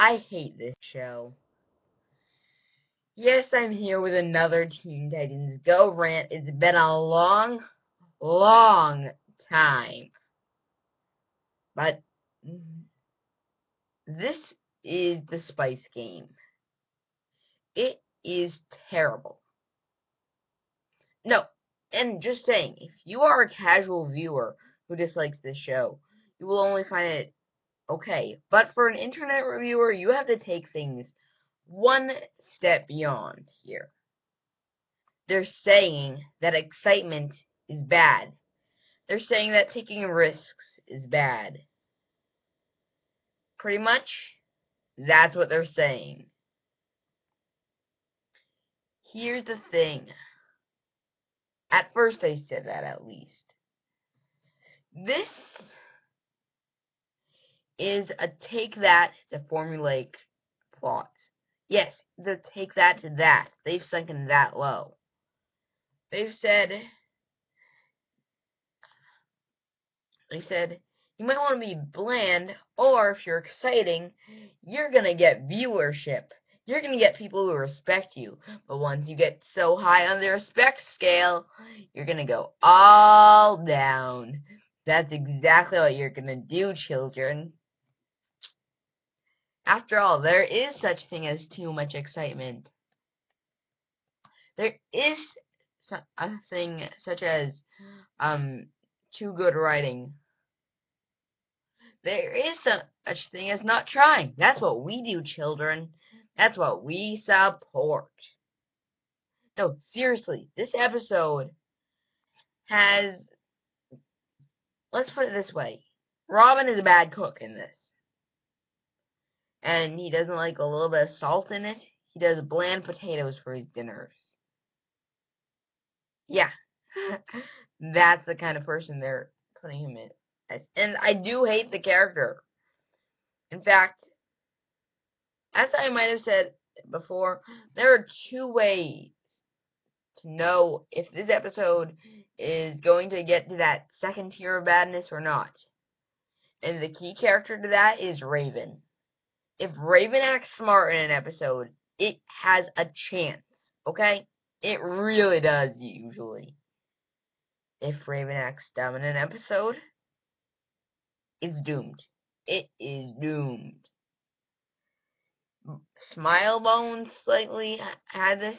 I hate this show. Yes, I'm here with another Teen Titans Go rant. It's been a long, long time. But this is the Spice Game. It is terrible. No, and just saying, if you are a casual viewer who dislikes this show, you will only find it okay. But for an internet reviewer, you have to take things one step beyond here. They're saying that excitement is bad. They're saying that taking risks is bad. Pretty much, that's what they're saying. Here's the thing. At first they said that at least. This is a take that to formulate plot. Yes, the take that to that. They've sunken that low. They've said they said you might want to be bland, or if you're exciting, you're gonna get viewership. You're gonna get people who respect you. But once you get so high on the respect scale, you're gonna go all down. That's exactly what you're gonna do, children. After all, there is such thing as too much excitement. There is a thing such as um too good writing. There is such thing as not trying. That's what we do, children. That's what we support. No, seriously, this episode has. Let's put it this way Robin is a bad cook in this and he doesn't like a little bit of salt in it. He does bland potatoes for his dinners. Yeah, that's the kind of person they're putting him in. As. And I do hate the character. In fact, as I might have said before, there are two ways to know if this episode is going to get to that second tier of badness or not. And the key character to that is Raven if Raven acts smart in an episode, it has a chance. Okay? It really does usually. If Raven acts dumb in an episode, it's doomed. It is doomed. Smilebone slightly had this.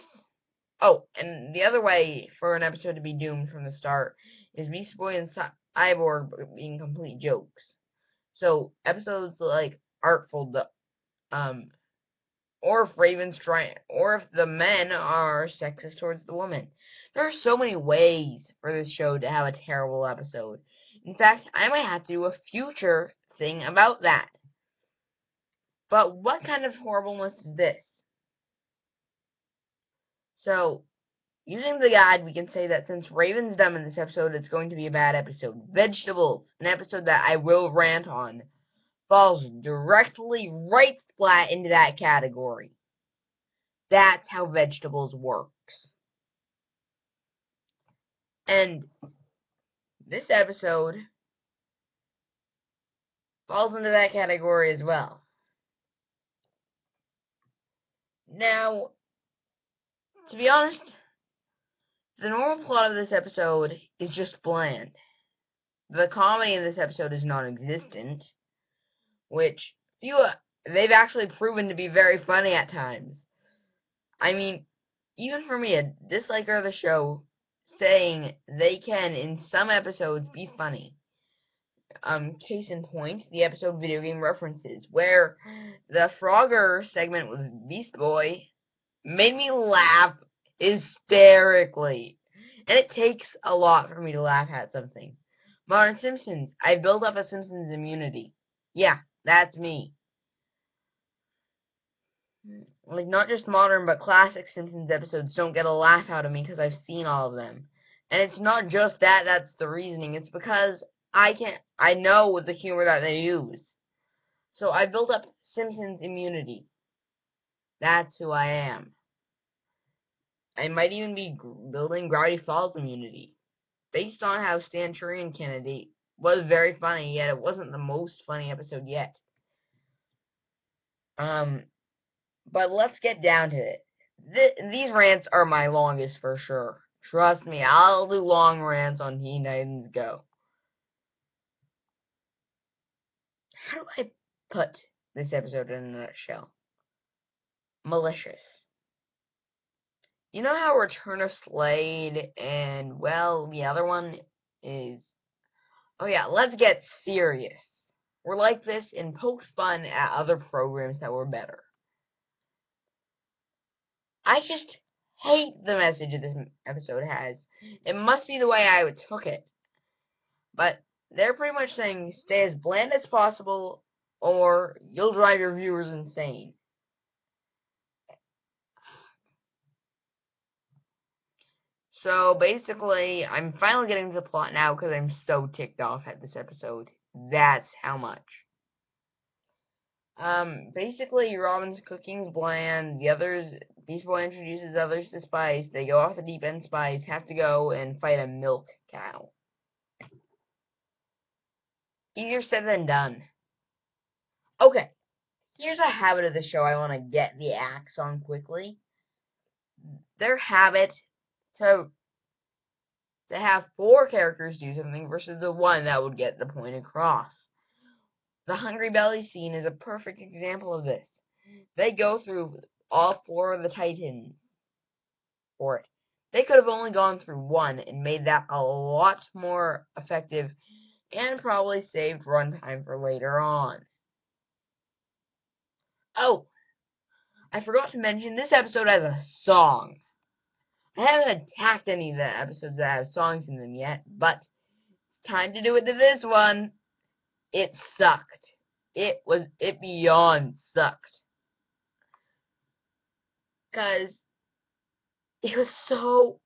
Oh, and the other way for an episode to be doomed from the start is Beast Boy and Cyborg being complete jokes. So episodes like Artful um, or if Raven's trying, or if the men are sexist towards the women. There are so many ways for this show to have a terrible episode. In fact, I might have to do a future thing about that. But what kind of horribleness is this? So, using the guide, we can say that since Raven's dumb in this episode, it's going to be a bad episode. Vegetables, an episode that I will rant on falls directly right flat into that category. That's how vegetables works. And this episode falls into that category as well. Now, to be honest, the normal plot of this episode is just bland. The comedy in this episode is non existent which few they've actually proven to be very funny at times. I mean, even for me, a disliker of the show, saying they can in some episodes be funny. Um, case in point, the episode video game references, where the Frogger segment with Beast Boy made me laugh hysterically. And it takes a lot for me to laugh at something. Modern Simpsons, I built up a Simpsons immunity. Yeah, that's me. Like, not just modern, but classic Simpsons episodes don't get a laugh out of me because I've seen all of them. And it's not just that that's the reasoning. It's because I can't, I know the humor that they use. So I built up Simpsons immunity. That's who I am. I might even be building Gravity Falls immunity. Based on how Stanchurian Candidate was very funny, yet it wasn't the most funny episode yet. Um, but let's get down to it. Th these rants are my longest for sure. Trust me, I'll do long rants on Teen Titans Go. How do I put this episode in a nutshell? Malicious. You know how Return of Slade and, well, the other one is. Oh, yeah, let's get serious. We're like this and poke fun at other programs that were better. I just hate the message this episode has. It must be the way I took it. But they're pretty much saying stay as bland as possible or you'll drive your viewers insane. So basically, I'm finally getting to the plot now because I'm so ticked off at this episode. That's how much. Um, basically, Robin's cooking's bland. The others, Beast Boy introduces others to Spice. They go off the deep end. Spice have to go and fight a milk cow. Easier said than done. Okay, here's a habit of the show I want to get the axe on quickly. Their habit to to have four characters do something versus the one that would get the point across. The Hungry Belly scene is a perfect example of this. They go through all four of the Titans for it. They could have only gone through one and made that a lot more effective and probably saved runtime for later on. Oh, I forgot to mention this episode has a song. I haven't attacked any of the episodes that have songs in them yet, but it's time to do it to this one. It sucked. It was, it beyond sucked. Because it was so,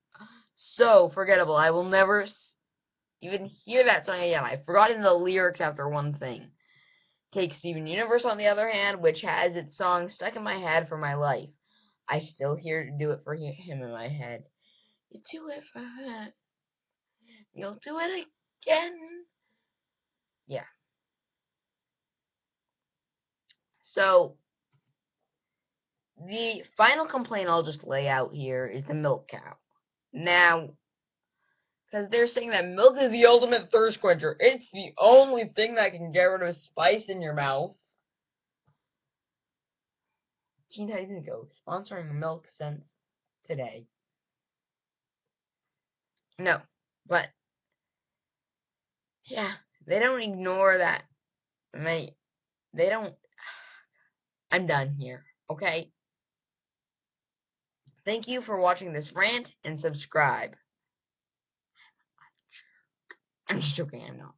so forgettable. I will never even hear that song again. I've forgotten the lyrics after one thing. Take Steven Universe on the other hand, which has its song stuck in my head for my life. I still hear to do it for him in my head. You do it for her. You'll do it again. Yeah. So, the final complaint I'll just lay out here is the milk cow. Now, because they're saying that milk is the ultimate thirst quencher. It's the only thing that can get rid of spice in your mouth. Teen Titans Go, sponsoring Milk Sense today. No, but yeah, they don't ignore that. They, they don't. I'm done here, okay? Thank you for watching this rant and subscribe. I'm just joking, I'm not.